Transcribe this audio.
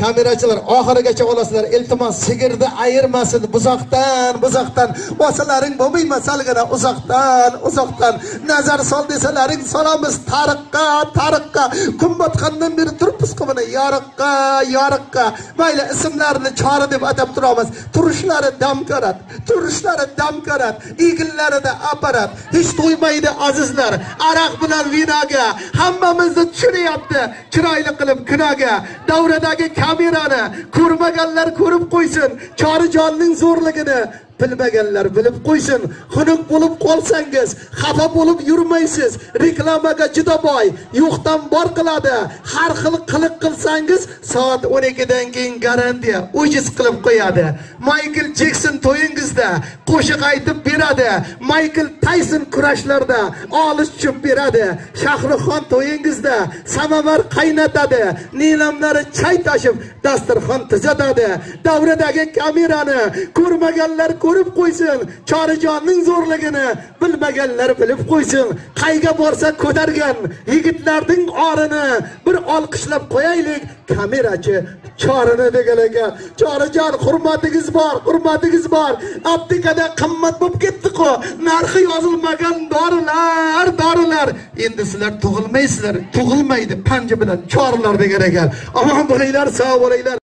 kamerachilar oxirigacha olasizlar. Iltimos sigirni ayirmasin. Buzoqdan buzoqdan. Osalaring bo'lmaymi salgina? Uzoqdan uzoqdan. Nazar sol desalaring solamiz tariqqa tariq tariqqa kun botgandan beri turibmiz mana yoriqqa yoriqqa mayli ismlarini chori deb atab turamiz. Turishlari damkarat turishlari damkarat egillarida aparat hech to'ymaydi azizlar. Aroq bilan vinoga hammamizni tushunyapti. Chiroyli qilib kinoga davradagi kamerani ko'rmaganlar ko'rib qo'ysin. Chorijonning zo'rligini bilmaganlar bilib qo'ysin. Xunuk bo'lib qolsangiz xafa bo'lib yurmaysiz. Reklamaga juda boy yo'qdan bor qiladi. Har xil qiliq qilsangiz soat 12 dan keyin garantiya ujiz qilib qo'yadi. Maykl jekson to'yingizda qo'shiq aytib beradi. Maykl tayson kurashlarda olis tushib beradi. Shahruxxon to'yingizda samavar qaynatadi. Ne'lamlari chay tashib dasturxon tuzatadi. Davradagi kamerani ko'rmaganlar ko'rib qo'ysin chorijonning zo'rligini bilmaganlar bilib qo'ysin. Qayga borsa ko'targan yigitlarning orini bir olqishlab qo'yaylik kamerachi chorini degan ekan chorijon hurmatingiz bor hurmatingiz bor. Aptekada qimmat bo'lib ketdiku. Narxi yozilmagan dorilar dorilar. Endi sizlar tug'ilmaysizlar tug'ilmaydi panja bilan chorlar degan ekan omon bo'linglar sog' bo'linglar.